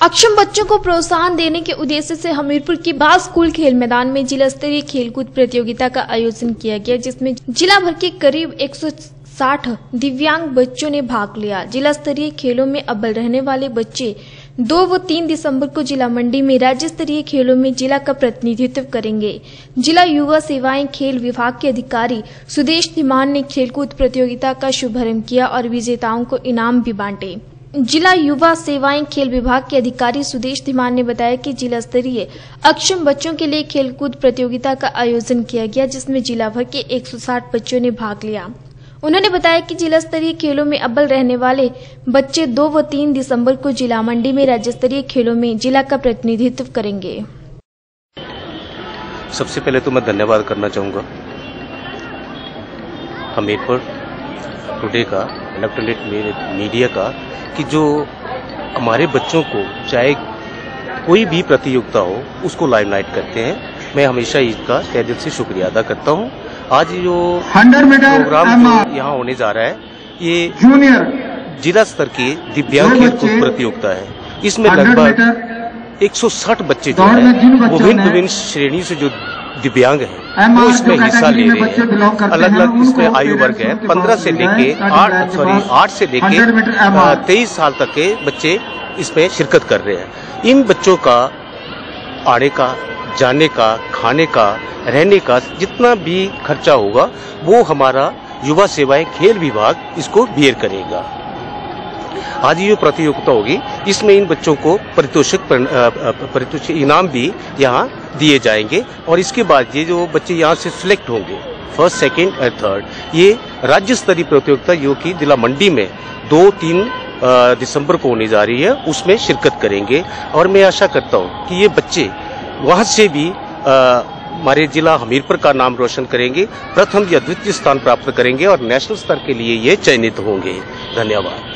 अक्षम बच्चों को प्रोत्साहन देने के उद्देश्य से हमीरपुर की बाल स्कूल खेल मैदान में जिला स्तरीय खेलकूद प्रतियोगिता का आयोजन किया गया, जिसमें जिला भर के करीब 160 दिव्यांग बच्चों ने भाग लिया। जिला स्तरीय खेलों में अव्वल रहने वाले बच्चे दो व तीन दिसंबर को जिला मंडी में राज्य स्तरीय खेलों में जिला का प्रतिनिधित्व करेंगे। जिला युवा सेवाएँ खेल विभाग के अधिकारी सुदेश धीमान ने खेलकूद प्रतियोगिता का शुभारंभ किया और विजेताओं को इनाम भी बांटे। जिला युवा सेवाएँ खेल विभाग के अधिकारी सुदेश धीमान ने बताया कि जिला स्तरीय अक्षम बच्चों के लिए खेलकूद प्रतियोगिता का आयोजन किया गया, जिसमें जिला भर के 160 बच्चों ने भाग लिया। उन्होंने बताया कि जिला स्तरीय खेलों में अव्वल रहने वाले बच्चे दो व तीन दिसंबर को जिला मंडी में राज्य स्तरीय खेलों में जिला का प्रतिनिधित्व करेंगे। सबसे पहले तो मैं धन्यवाद करना चाहूँगा हमीरपुर टुडे का इलेक्ट्रॉनिक मीडिया का कि जो हमारे बच्चों को चाहे कोई भी प्रतियोगिता हो उसको लाइमलाइट करते हैं। मैं हमेशा इसका तय दिल से शुक्रिया अदा करता हूँ। आज जो प्रोग्राम यहाँ होने जा रहा है ये जूनियर जिला स्तर की दिव्यांग खेलकूद प्रतियोगिता है। इसमें 100 लगभग मीटर 160 बच्चे जो हैं विभिन्न विभिन्न श्रेणी से जो दिव्यांग हैं। वो इसमें हिस्सा ले रहे हैं। अलग अलग इसमें आयु वर्ग है। पंद्रह से लेके आठ सॉरी आठ से लेके 100 मीटर MR तेईस साल तक के बच्चे इसमें शिरकत कर रहे हैं। इन बच्चों का आने का जाने का खाने का रहने का जितना भी खर्चा होगा वो हमारा युवा सेवाएँ खेल विभाग इसको बियर करेगा। आज ये प्रतियोगिता होगी इसमें इन बच्चों को पारितोषिक पर- अ, पारितोषिक इनाम भी यहाँ दिए जाएँगे और इसके बाद ये जो बच्चे यहाँ से सिलेक्ट होंगे फ़र्स्ट सेकेंड और थर्ड ये राज्य स्तरीय प्रतियोगिता जो कि जिला मंडी में दो तीन दिसंबर को होने जा रही है उसमें शिरकत करेंगे। और मैं आशा करता हूँ कि ये बच्चे वहाँ से भी हमारे जिला हमीरपुर का नाम रोशन करेंगे प्रथम या द्वितीय स्थान प्राप्त करेंगे और नेशनल स्तर के लिए ये चयनित होंगे। धन्यवाद।